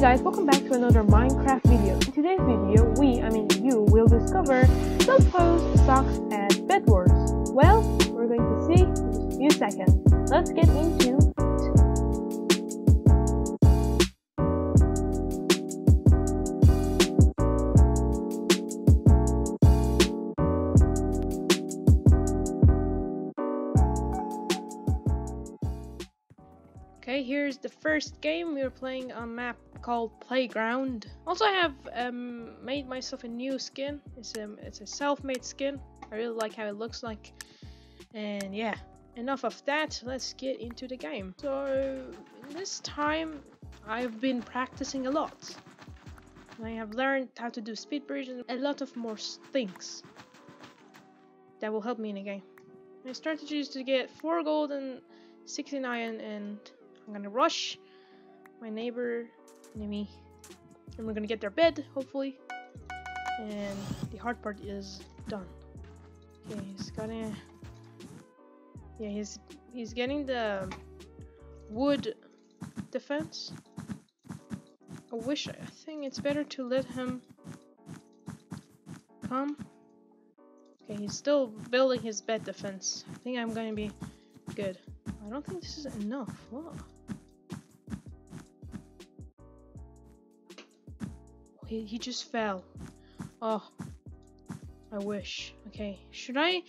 guys, welcome back to another Minecraft video. In today's video, we, I mean you, will discover self-posed socks and bed wars. Well, we're going to see in a few seconds. Let's get into Okay, here's the first game. We're playing on map called Playground. Also, I have um, made myself a new skin. It's a, it's a self-made skin. I really like how it looks like. And yeah, enough of that. Let's get into the game. So, this time, I've been practicing a lot. I have learned how to do speed bridge and a lot of more things that will help me in the game. My strategy is to get 4 gold and 69 and I'm gonna rush my neighbor, enemy, and we're gonna get their bed, hopefully. And the hard part is done. Okay, he's gonna... Yeah, he's he's getting the wood defense. I wish, I think it's better to let him come. Okay, he's still building his bed defense. I think I'm gonna be good. I don't think this is enough. What? He, just fell. Oh, I wish. Okay, should I?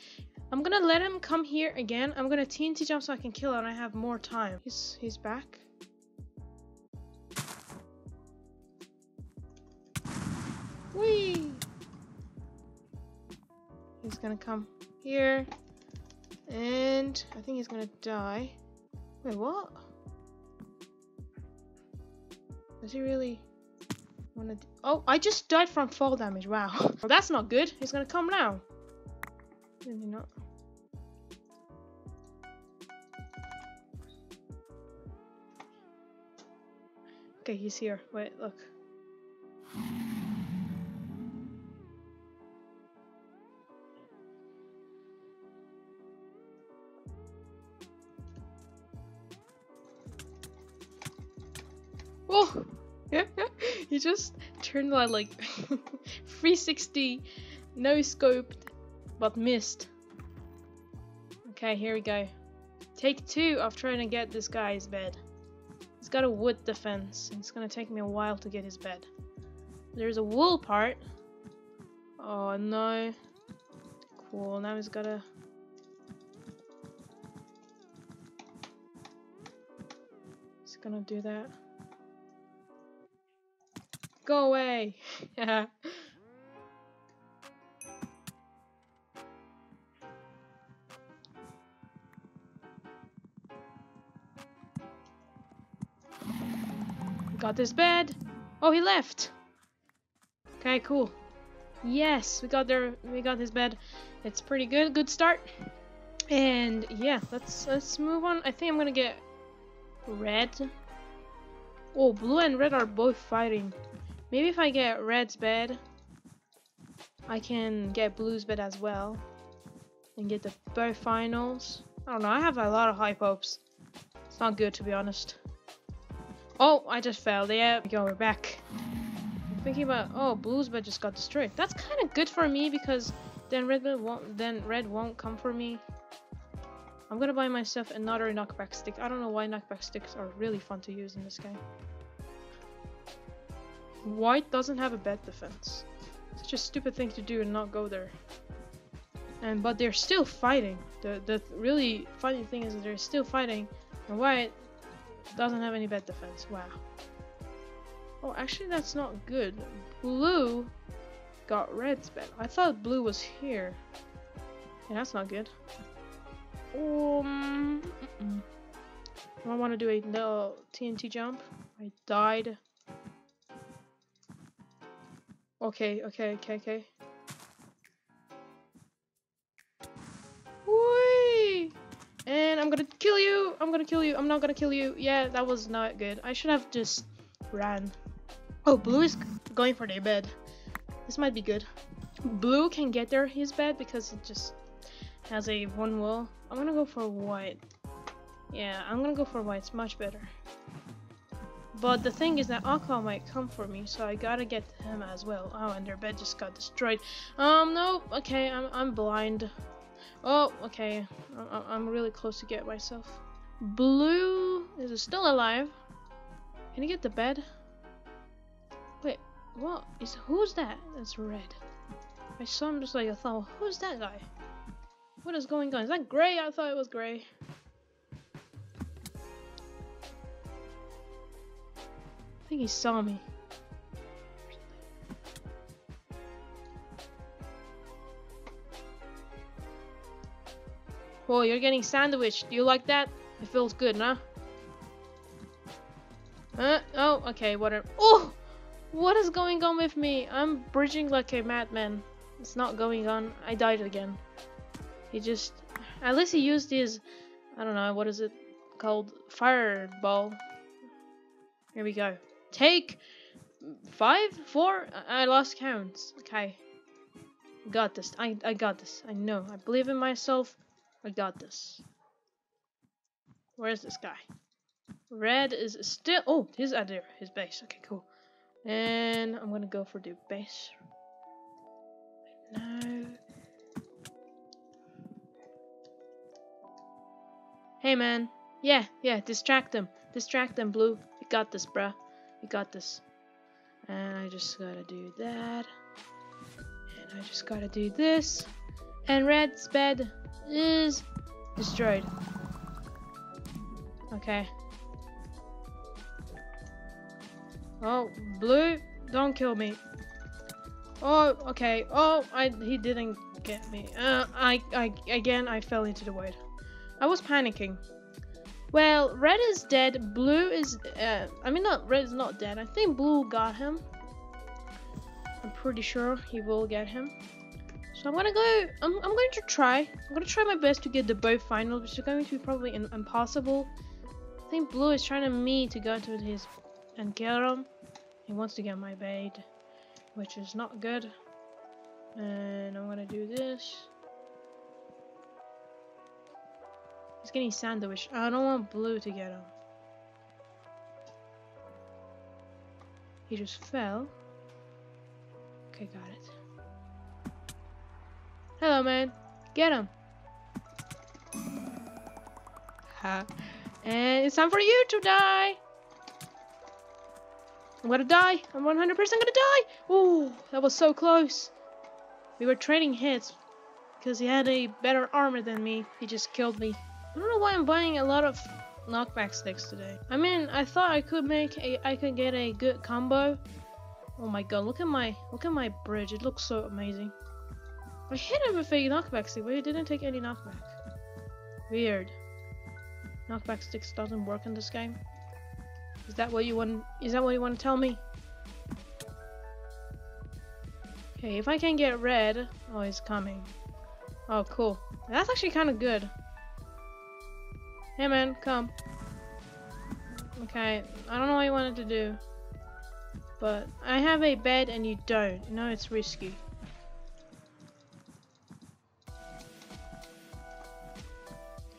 I'm gonna let him come here again. I'm gonna TNT jump so I can kill him and I have more time. He's, he's back. Whee! He's gonna come here. And I think he's gonna die. Wait, what? Does he really? Wanna oh, I just died from fall damage. Wow. well, that's not good. He's gonna come now. Maybe not. Okay, he's here. Wait, look. Oh! He just turned on like 360 no scoped but missed. Okay, here we go. Take two of trying to get this guy's bed. He's got a wood defense. and It's gonna take me a while to get his bed. There's a wool part. Oh no. Cool, now he's gotta... Gonna do that. Go away. Got this bed. Oh, he left. Okay, cool. Yes, we got there. We got his bed. It's pretty good. Good start. And yeah, let's let's move on. I think I'm gonna get red. Oh, blue and red are both fighting. Maybe if I get red's bed, I can get blue's bed as well. And get the both finals. I don't know, I have a lot of high hopes. It's not good to be honest. Oh, I just fell. There we go, we're back. I'm thinking about oh blue's bed just got destroyed. That's kinda good for me because then red won't then red won't come for me. I'm gonna buy myself another knockback stick. I don't know why knockback sticks are really fun to use in this game. White doesn't have a bed defense. Such a stupid thing to do and not go there. And but they're still fighting. The the really funny thing is they're still fighting, and white doesn't have any bed defense. Wow. Oh, actually that's not good. Blue got red's bed. I thought blue was here. Yeah, that's not good. Um, mm -mm. I want to do a little TNT jump. I died. Okay, okay, okay, okay. Whee! And I'm gonna kill you! I'm gonna kill you! I'm not gonna kill you! Yeah, that was not good. I should have just ran. Oh, blue is going for their bed. This might be good. Blue can get there his bed because it just has a one wall. I'm gonna go for white. Yeah, I'm gonna go for white. It's much better. But the thing is that Aqua might come for me, so I gotta get him as well. Oh, and their bed just got destroyed. Um, no, okay, I'm, I'm blind. Oh, okay, I, I'm really close to get myself. Blue is still alive. Can you get the bed? Wait, what is, who's that? That's red. I saw him just like, I thought, who's that guy? What is going on? Is that gray? I thought it was gray. Think he saw me. Oh, you're getting sandwiched. Do you like that? It feels good, huh? Uh, oh, okay, whatever. Oh! What is going on with me? I'm bridging like a madman. It's not going on. I died again. He just... At least he used his... I don't know, what is it called? Fireball. Here we go. Take... Five? Four? I, lost counts. Okay. Got this. I, I got this. I know. I believe in myself. I got this. Where's this guy? Red is still. Oh, he's at there. His base. Okay, cool. And I'm gonna go for the base. No. Hey, man. Yeah, yeah. Distract them. Distract them, Blue. You got this, bruh. You got this. And I just gotta do that. And I just gotta do this. And Red's bed is destroyed. Okay. Oh, blue, don't kill me. Oh, okay. Oh, I he didn't get me. Uh, I, I again I fell into the void. I was panicking. Well, red is dead. Blue is. Uh, I mean, not red is not dead. I think blue got him. I'm pretty sure he will get him. So I'm gonna go, I'm, I'm going to try, I'm gonna try my best to get the both finals, which is going to be probably impossible. I think Blue is trying to me to go to his and get him. He wants to get my bait, which is not good. And I'm gonna do this. He's getting sandwich. I don't want Blue to get him. He just fell. Okay, got it. Hello, man. Get him. Ha. And it's time for you to die. I'm gonna die. I'm 100% gonna die. Oh, that was so close. We were trading hits because he had a better armor than me. He just killed me. I don't know why I'm buying a lot of knockback sticks today. I mean, I thought I could make a, I could get a good combo. Oh my god, look at my, look at my bridge. It looks so amazing. I hit him with a knockback stick, but he didn't take any knockback. Weird. Knockback sticks doesn't work in this game. Is that what you want? Is that what you want to tell me? Okay, if I can get red, oh, he's coming. Oh, cool. That's actually kind of good. Hey, man, come. Okay, I don't know what you wanted to do, but I have a bed and you don't. You know it's risky.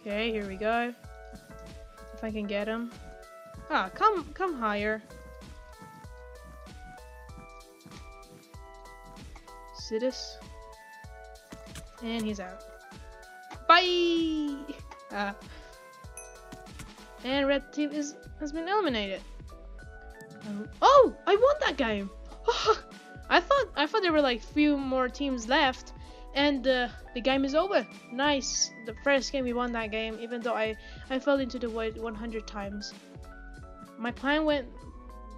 Okay, here we go. If I can get him. Ah, come, come higher. Sidus. And he's out. Bye! Ah. And red team is has been eliminated. Um, oh, I won that game. I thought I thought there were like few more teams left, and uh, the game is over. Nice. The first game we won that game, even though I, I fell into the void 100 times. My plan went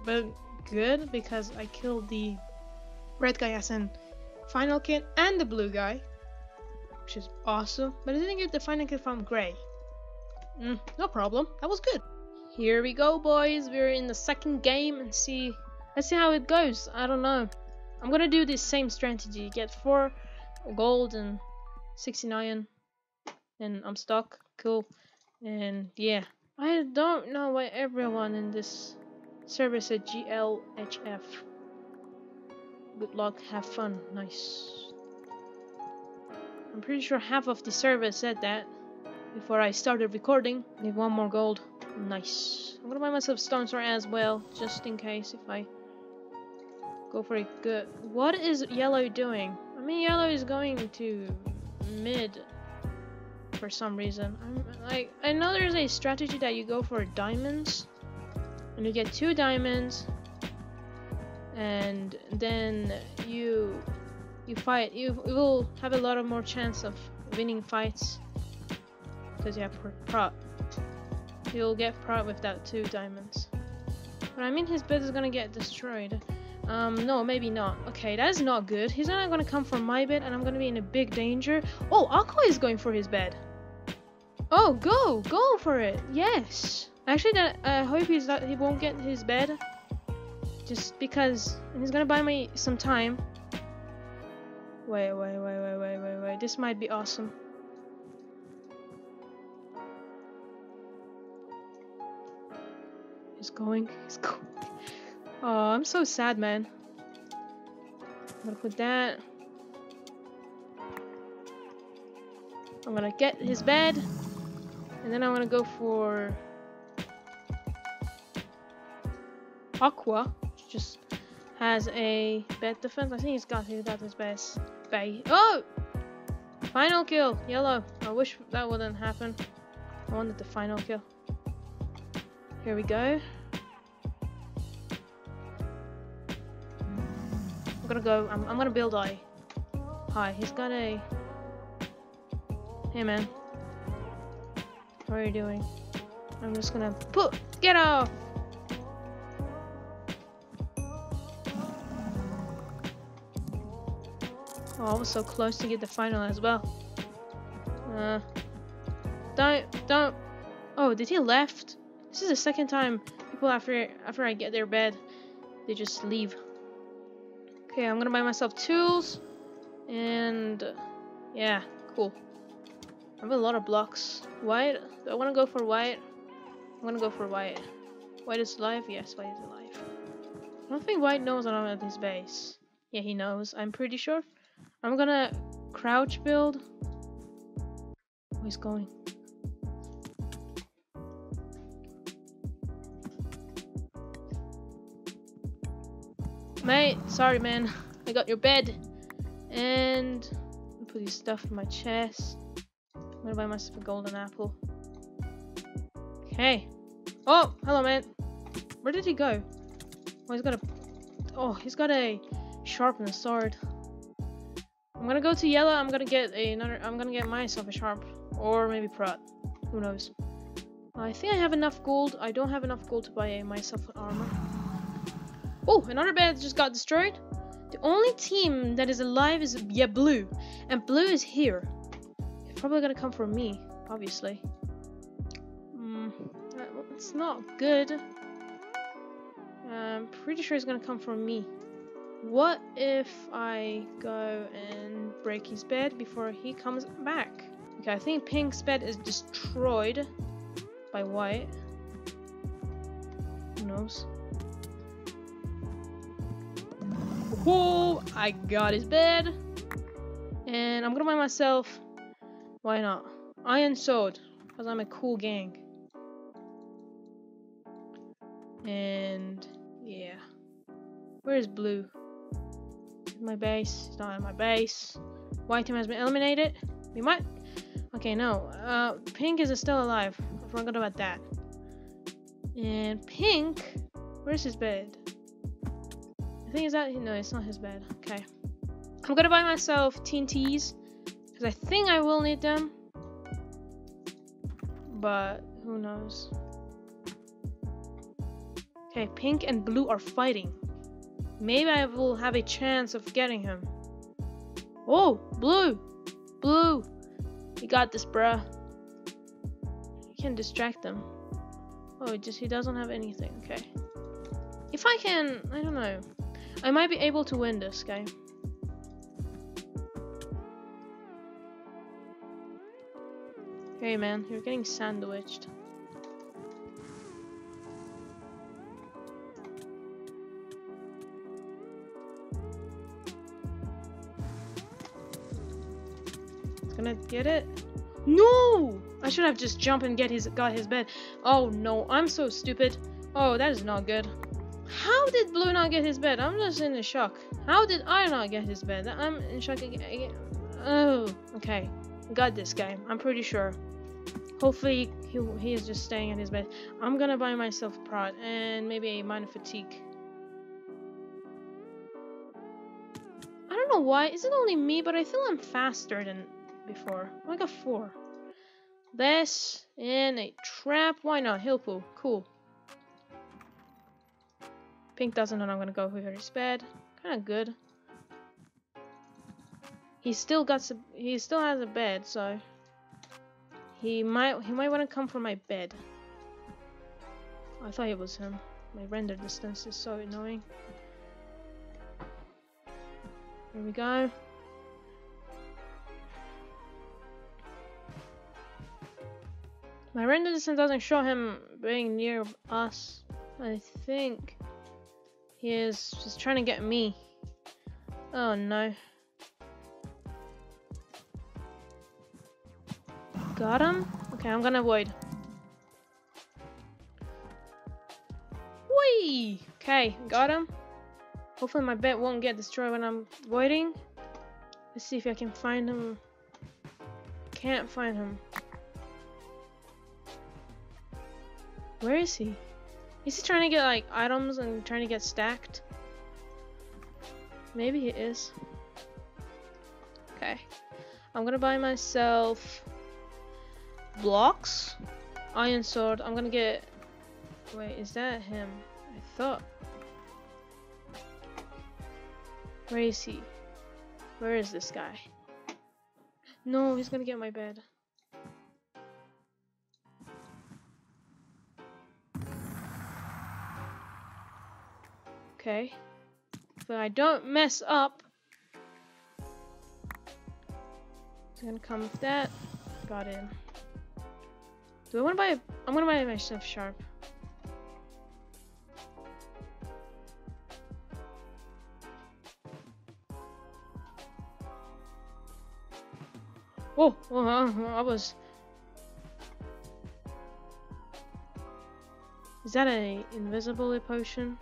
but good because I killed the red guy as in final kill and the blue guy, which is awesome. But I didn't get the final kill from gray. Mm, no problem. That was good. Here we go, boys. We're in the second game and see. Let's see how it goes. I don't know. I'm gonna do this same strategy. Get four gold and 69 and I'm stuck cool and yeah I don't know why everyone in this server said GLHF good luck have fun nice I'm pretty sure half of the server said that before I started recording need one more gold Nice. I'm gonna buy myself stone sword as well, just in case if I go for a good. What is yellow doing? I mean, yellow is going to mid for some reason. I'm like, I know there's a strategy that you go for diamonds, and you get two diamonds, and then you you fight. You, you will have a lot of more chance of winning fights because you have prot. You'll get prot without two diamonds. But I mean, his bed is gonna get destroyed. Um, no, maybe not. Okay, that is not good. He's not gonna come for my bed, and I'm gonna be in a big danger. Oh, Aqua is going for his bed. Oh, go, go for it. Yes. Actually, I hope he's not, he won't get his bed. Just because he's gonna buy me some time. Wait, wait, wait, wait, wait, wait, wait. This might be awesome. He's going. He's going. Oh, I'm so sad, man. I'm gonna put that. I'm gonna get his bed. And then I'm gonna go for Aqua, which just has a bed defense. I think he's got he's got his best bay. Oh! Final kill, yellow. I wish that wouldn't happen. I wanted the final kill. Here we go. I'm gonna go. I'm, I'm gonna build I. Hi, he's got a. Hey man. What are you doing? I'm just gonna put. Get off! Oh, I was so close to get the final as well. Uh, don't, don't. Oh, did he left? This is the second time people after after I get their bed, they just leave. Okay, I'm gonna buy myself tools, and yeah, cool. I have a lot of blocks. White. Do I want to go for white? I'm gonna go for white. White is alive? Yes, white is alive. I don't think white knows I'm at his base. Yeah, he knows. I'm pretty sure. I'm gonna crouch build. Oh, he's going. Mate, sorry man. I got your bed. And put his stuff in my chest. I'm gonna buy myself a golden apple. Okay. Oh, hello man. Where did he go? Oh, he's got a... Oh, he's got a sharpened sword. I'm gonna go to yellow. I'm gonna get another... I'm gonna get myself a sharp. Or maybe prot. Who knows. I think I have enough gold. I don't have enough gold to buy myself an armor. Oh, another bed just got destroyed. The only team that is alive is yeah blue, and blue is here. It's probably gonna come for me, obviously. Mm, it's not good. I'm pretty sure he's gonna come for me. What if I go and break his bed before he comes back? Okay, I think Pink's bed is destroyed by White. Who knows? Whoa! I got his bed. And I'm gonna buy myself, why not? Iron Sword, because I'm a cool gang. And yeah. Where is blue? My base. It's not in my base. White team has been eliminated. We might. Okay, no. Uh, pink is still alive. I forgot about that. And pink. Where's his bed? Think is that no, it's not his bed. Okay. I'm gonna buy myself TNTs because I think I will need them. But who knows? Okay, pink and blue are fighting. Maybe I will have a chance of getting him. Oh, blue! Blue! You got this, bruh. You can distract them. Oh, just he doesn't have anything. Okay. If I can, I don't know. I might be able to win this game. Hey man, you're getting sandwiched. Gonna get it. No! I should have just jumped and get his got his bed. Oh no, I'm so stupid. Oh, that is not good. How did Blue not get his bed? I'm just in the shock. How did I not get his bed? I'm in shock again. Oh, okay. Got this guy. I'm pretty sure. Hopefully he, he is just staying in his bed. I'm gonna buy myself a prot and maybe a mining fatigue. I don't know why. Is it only me? But I feel I'm faster than before. I got four. This in a trap. Why not? Heal pool. Cool. Pink doesn't know I'm gonna go for his bed. Kind of good. He still got some. He still has a bed, so he might he might want to come for my bed. I thought it was him. My render distance is so annoying. Here we go. My render distance doesn't show him being near us. I think he is just trying to get me. Oh no. Got him? Okay, I'm gonna avoid. Whee! Okay, got him. Hopefully my bed won't get destroyed when I'm avoiding. Let's see if I can find him. Can't find him. Where is he? Is he trying to get like items and trying to get stacked? Maybe he is. Okay. I'm gonna buy myself blocks. Iron sword. I'm gonna get wait, is that him? I thought Where is he? Where is this guy? No, he's gonna get my bed. Okay. But I don't mess up. He's gonna come with that. Got in. Do I wanna buy I'm gonna buy myself sharp. Oh, oh, uh, I was. Is that a invisible potion?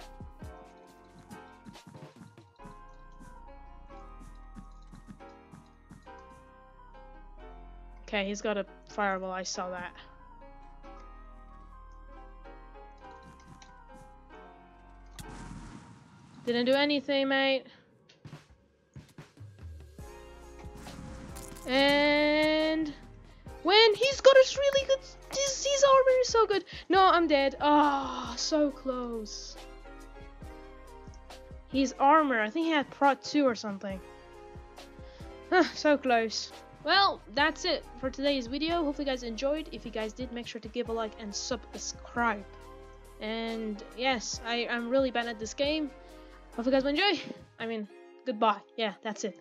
Okay, he's got a fireball, I saw that. Didn't do anything, mate. And when he's got a really good his, armor is so good. No, I'm dead. Ah, oh, so close. His armor, I think he had prot 2 or something. Huh, so close. Well, that's it for today's video. Hopefully you guys enjoyed. If you guys did, make sure to give a like and subscribe. And yes, I, I'm really bad at this game. Hope you guys will enjoy. I mean, goodbye. Yeah, that's it.